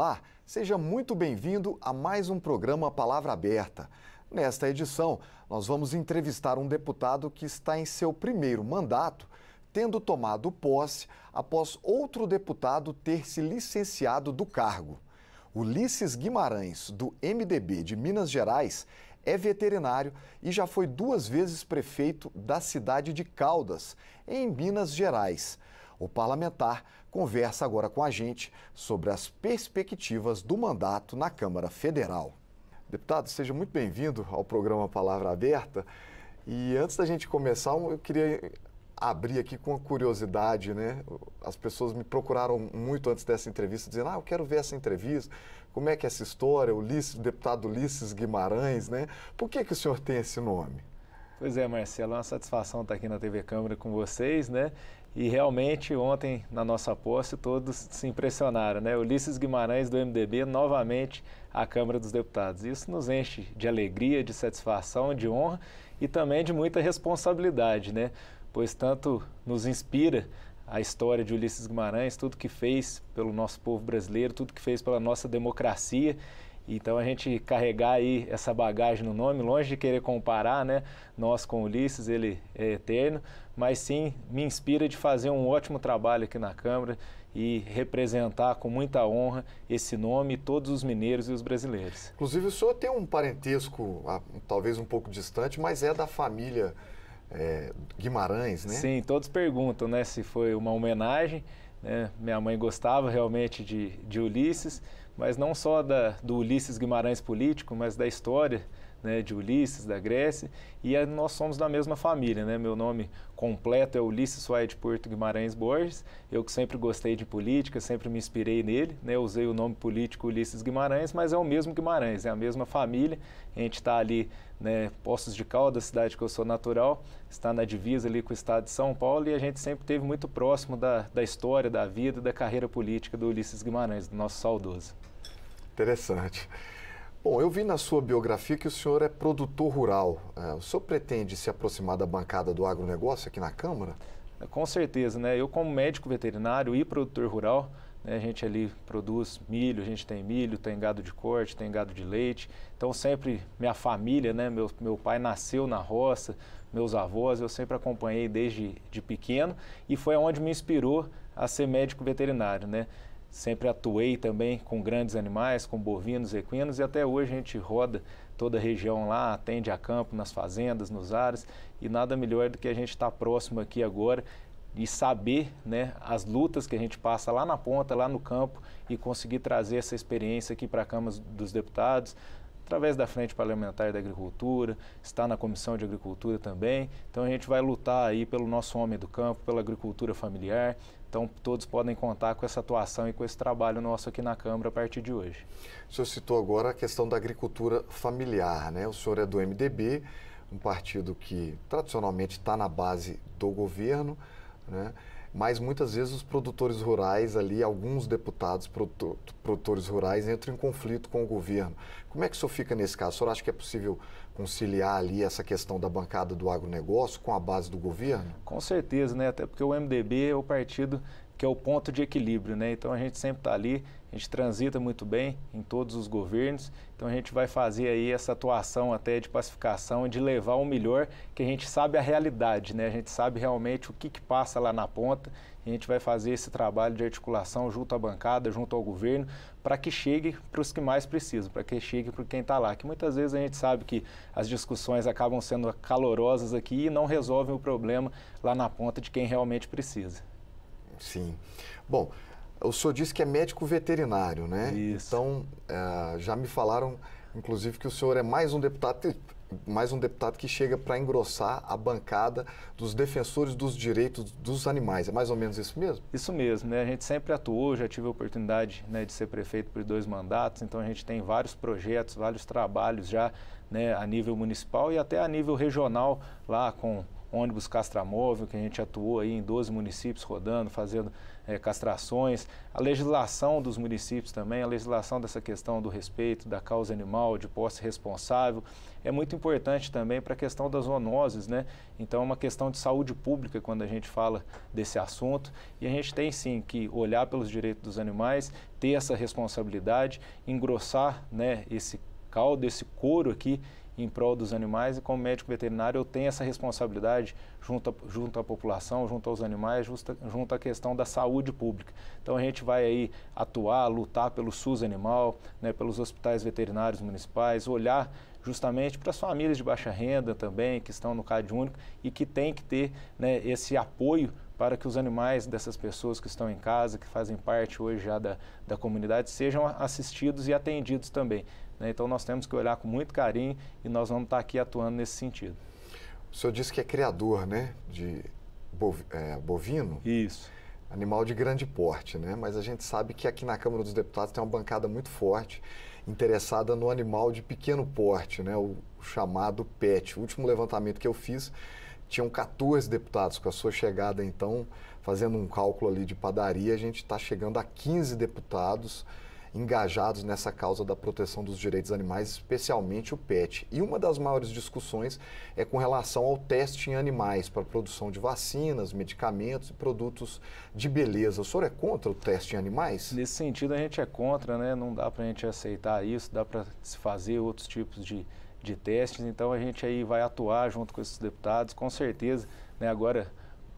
Olá, seja muito bem-vindo a mais um programa Palavra Aberta. Nesta edição, nós vamos entrevistar um deputado que está em seu primeiro mandato, tendo tomado posse após outro deputado ter se licenciado do cargo. Ulisses Guimarães, do MDB de Minas Gerais, é veterinário e já foi duas vezes prefeito da cidade de Caldas, em Minas Gerais. O parlamentar conversa agora com a gente sobre as perspectivas do mandato na Câmara Federal. Deputado, seja muito bem-vindo ao programa Palavra Aberta. E antes da gente começar, eu queria abrir aqui com curiosidade, né? As pessoas me procuraram muito antes dessa entrevista, dizendo: Ah, eu quero ver essa entrevista, como é que é essa história, Ulisses, o deputado Ulisses Guimarães, né? Por que, que o senhor tem esse nome? Pois é, Marcelo, é uma satisfação estar aqui na TV Câmara com vocês, né? E realmente ontem na nossa posse todos se impressionaram, né? Ulisses Guimarães do MDB novamente à Câmara dos Deputados. Isso nos enche de alegria, de satisfação, de honra e também de muita responsabilidade, né? Pois tanto nos inspira a história de Ulisses Guimarães, tudo que fez pelo nosso povo brasileiro, tudo que fez pela nossa democracia então a gente carregar aí essa bagagem no nome, longe de querer comparar, né, nós com Ulisses, ele é eterno, mas sim me inspira de fazer um ótimo trabalho aqui na Câmara e representar com muita honra esse nome todos os mineiros e os brasileiros. Inclusive o senhor tem um parentesco, ah, talvez um pouco distante, mas é da família é, Guimarães, né? Sim, todos perguntam, né, se foi uma homenagem. Né? Minha mãe gostava realmente de, de Ulisses, mas não só da, do Ulisses Guimarães político, mas da história né, de Ulisses, da Grécia, e nós somos da mesma família. Né? Meu nome completo é Ulisses de Porto Guimarães Borges, eu que sempre gostei de política, sempre me inspirei nele, né? usei o nome político Ulisses Guimarães, mas é o mesmo Guimarães, é a mesma família, a gente está ali, né, Poços de Caldas, cidade que eu sou natural, está na divisa ali com o estado de São Paulo, e a gente sempre esteve muito próximo da, da história, da vida, da carreira política do Ulisses Guimarães, do nosso saudoso. Interessante. Bom, eu vi na sua biografia que o senhor é produtor rural. É, o senhor pretende se aproximar da bancada do agronegócio aqui na Câmara? Com certeza, né? Eu como médico veterinário e produtor rural, né, a gente ali produz milho, a gente tem milho, tem gado de corte, tem gado de leite. Então sempre minha família, né? Meu, meu pai nasceu na roça, meus avós, eu sempre acompanhei desde de pequeno e foi onde me inspirou a ser médico veterinário, né? Sempre atuei também com grandes animais, com bovinos, equinos, e até hoje a gente roda toda a região lá, atende a campo, nas fazendas, nos ares, e nada melhor do que a gente estar tá próximo aqui agora e saber né, as lutas que a gente passa lá na ponta, lá no campo, e conseguir trazer essa experiência aqui para a Câmara dos Deputados, através da Frente Parlamentar da Agricultura, está na Comissão de Agricultura também. Então a gente vai lutar aí pelo nosso homem do campo, pela agricultura familiar. Então todos podem contar com essa atuação e com esse trabalho nosso aqui na Câmara a partir de hoje. O senhor citou agora a questão da agricultura familiar, né? O senhor é do MDB, um partido que tradicionalmente está na base do governo, né? Mas muitas vezes os produtores rurais ali, alguns deputados produtor, produtores rurais entram em conflito com o governo. Como é que o senhor fica nesse caso? O senhor acha que é possível conciliar ali essa questão da bancada do agronegócio com a base do governo? Com certeza, né? Até porque o MDB é o partido que é o ponto de equilíbrio, né? Então a gente sempre está ali, a gente transita muito bem em todos os governos, então a gente vai fazer aí essa atuação até de pacificação, de levar o melhor, que a gente sabe a realidade, né? A gente sabe realmente o que, que passa lá na ponta, e a gente vai fazer esse trabalho de articulação junto à bancada, junto ao governo, para que chegue para os que mais precisam, para que chegue para quem está lá. Que muitas vezes a gente sabe que as discussões acabam sendo calorosas aqui e não resolvem o problema lá na ponta de quem realmente precisa. Sim. Bom, o senhor disse que é médico veterinário, né? Isso. Então, é, já me falaram, inclusive, que o senhor é mais um deputado, mais um deputado que chega para engrossar a bancada dos defensores dos direitos dos animais. É mais ou menos isso mesmo? Isso mesmo, né? A gente sempre atuou, já tive a oportunidade né, de ser prefeito por dois mandatos, então a gente tem vários projetos, vários trabalhos já né, a nível municipal e até a nível regional lá com ônibus castramóvel, que a gente atuou aí em 12 municípios rodando, fazendo é, castrações, a legislação dos municípios também, a legislação dessa questão do respeito da causa animal, de posse responsável, é muito importante também para a questão das zoonoses, né? Então é uma questão de saúde pública quando a gente fala desse assunto e a gente tem sim que olhar pelos direitos dos animais, ter essa responsabilidade, engrossar, né, esse caldo, esse couro aqui em prol dos animais e como médico veterinário eu tenho essa responsabilidade junto, a, junto à população, junto aos animais, justa, junto à questão da saúde pública. Então a gente vai aí atuar, lutar pelo SUS animal, né, pelos hospitais veterinários municipais, olhar justamente para as famílias de baixa renda também, que estão no CAD único e que tem que ter né, esse apoio para que os animais dessas pessoas que estão em casa, que fazem parte hoje já da, da comunidade, sejam assistidos e atendidos também. Né? Então nós temos que olhar com muito carinho e nós vamos estar aqui atuando nesse sentido. O senhor disse que é criador né, de bov, é, bovino? Isso. Animal de grande porte, né? Mas a gente sabe que aqui na Câmara dos Deputados tem uma bancada muito forte interessada no animal de pequeno porte, né? o chamado PET. O último levantamento que eu fiz tinham 14 deputados. Com a sua chegada, então, fazendo um cálculo ali de padaria, a gente está chegando a 15 deputados engajados nessa causa da proteção dos direitos animais, especialmente o PET. E uma das maiores discussões é com relação ao teste em animais para produção de vacinas, medicamentos e produtos de beleza. O senhor é contra o teste em animais? Nesse sentido, a gente é contra, né? Não dá para a gente aceitar isso, dá para se fazer outros tipos de de testes, então a gente aí vai atuar junto com esses deputados, com certeza, né, agora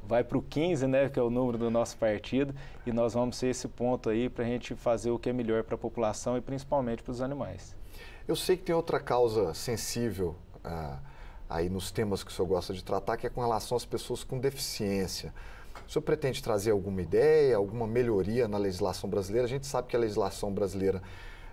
vai para o 15, né, que é o número do nosso partido, e nós vamos ser esse ponto aí para a gente fazer o que é melhor para a população e principalmente para os animais. Eu sei que tem outra causa sensível ah, aí nos temas que o senhor gosta de tratar, que é com relação às pessoas com deficiência. O senhor pretende trazer alguma ideia, alguma melhoria na legislação brasileira? A gente sabe que a legislação brasileira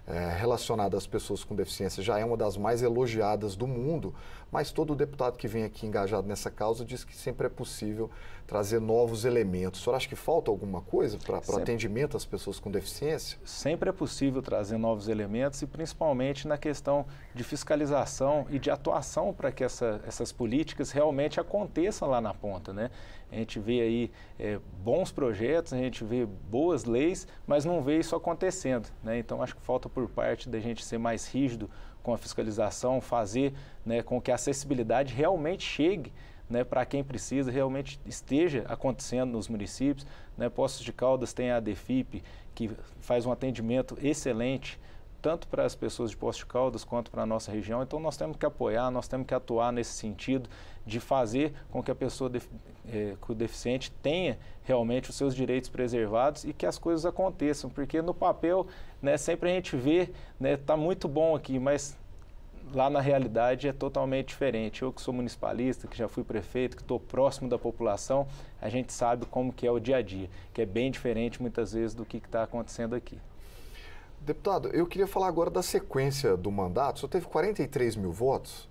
é, relacionada às pessoas com deficiência já é uma das mais elogiadas do mundo, mas todo deputado que vem aqui engajado nessa causa diz que sempre é possível trazer novos elementos. O senhor acha que falta alguma coisa para o atendimento às pessoas com deficiência? Sempre é possível trazer novos elementos e principalmente na questão de fiscalização e de atuação para que essa, essas políticas realmente aconteçam lá na ponta, né? A gente vê aí é, bons projetos, a gente vê boas leis, mas não vê isso acontecendo. Né? Então, acho que falta por parte da gente ser mais rígido com a fiscalização, fazer né, com que a acessibilidade realmente chegue né, para quem precisa, realmente esteja acontecendo nos municípios. Né? Poços de Caldas tem a DEFIP, que faz um atendimento excelente tanto para as pessoas de Poços de Caldas quanto para a nossa região. Então nós temos que apoiar, nós temos que atuar nesse sentido de fazer com que a pessoa é, que o deficiente tenha realmente os seus direitos preservados e que as coisas aconteçam, porque no papel, né, sempre a gente vê, né, tá muito bom aqui, mas lá na realidade é totalmente diferente. Eu que sou municipalista, que já fui prefeito, que estou próximo da população, a gente sabe como que é o dia a dia, que é bem diferente muitas vezes do que está acontecendo aqui. Deputado, eu queria falar agora da sequência do mandato. O senhor teve 43 mil votos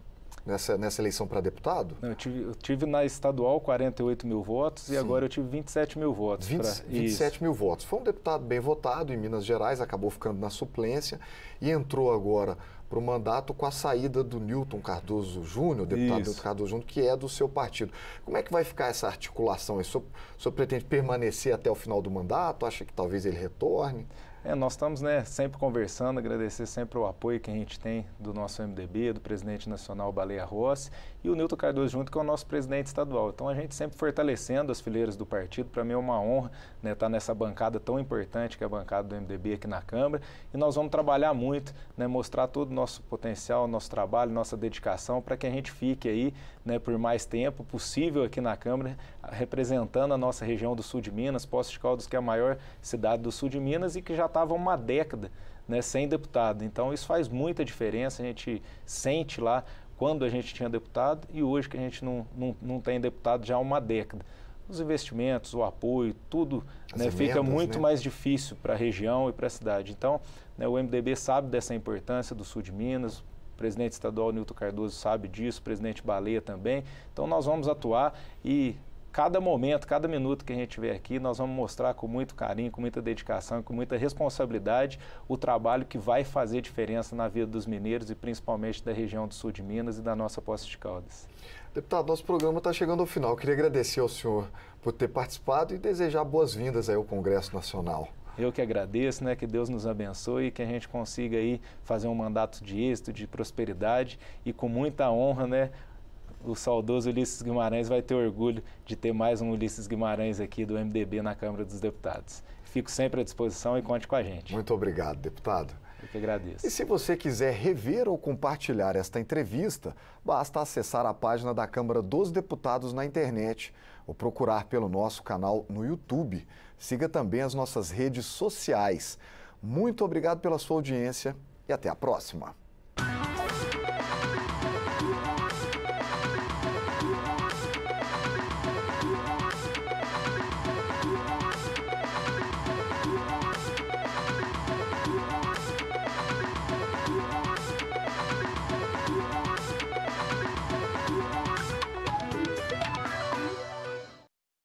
nessa, nessa eleição para deputado? Não, eu, tive, eu tive na estadual 48 mil votos Sim. e agora eu tive 27 mil votos. 20, pra... 27 Isso. mil votos. Foi um deputado bem votado em Minas Gerais, acabou ficando na suplência e entrou agora para o mandato com a saída do Newton Cardoso Júnior, deputado Isso. Newton Cardoso Júnior, que é do seu partido. Como é que vai ficar essa articulação? O senhor, o senhor pretende permanecer até o final do mandato? Acha que talvez ele retorne? É, nós estamos né, sempre conversando, agradecer sempre o apoio que a gente tem do nosso MDB, do presidente nacional Baleia Rossi e o Nilton Cardoso junto, que é o nosso presidente estadual. Então a gente sempre fortalecendo as fileiras do partido, para mim é uma honra né, estar tá nessa bancada tão importante que é a bancada do MDB aqui na Câmara e nós vamos trabalhar muito, né, mostrar todo o nosso potencial, nosso trabalho, nossa dedicação para que a gente fique aí né, por mais tempo possível aqui na Câmara, representando a nossa região do sul de Minas, Poços de Caldas, que é a maior cidade do sul de Minas e que já estava uma década né, sem deputado. Então isso faz muita diferença, a gente sente lá quando a gente tinha deputado e hoje que a gente não, não, não tem deputado já há uma década. Os investimentos, o apoio, tudo né, fica muito né? mais difícil para a região e para a cidade. Então, né, o MDB sabe dessa importância do sul de Minas, o presidente estadual Nilton Cardoso sabe disso, o presidente Baleia também. Então, nós vamos atuar e cada momento, cada minuto que a gente tiver aqui, nós vamos mostrar com muito carinho, com muita dedicação, com muita responsabilidade o trabalho que vai fazer diferença na vida dos mineiros e principalmente da região do sul de Minas e da nossa Posse de Caldas. Deputado, nosso programa está chegando ao final. Eu queria agradecer ao senhor por ter participado e desejar boas-vindas ao Congresso Nacional. Eu que agradeço, né? Que Deus nos abençoe e que a gente consiga aí fazer um mandato de êxito, de prosperidade e com muita honra, né? O saudoso Ulisses Guimarães vai ter orgulho de ter mais um Ulisses Guimarães aqui do MDB na Câmara dos Deputados. Fico sempre à disposição e conte com a gente. Muito obrigado, deputado. Eu que agradeço. E se você quiser rever ou compartilhar esta entrevista, basta acessar a página da Câmara dos Deputados na internet ou procurar pelo nosso canal no YouTube. Siga também as nossas redes sociais. Muito obrigado pela sua audiência e até a próxima.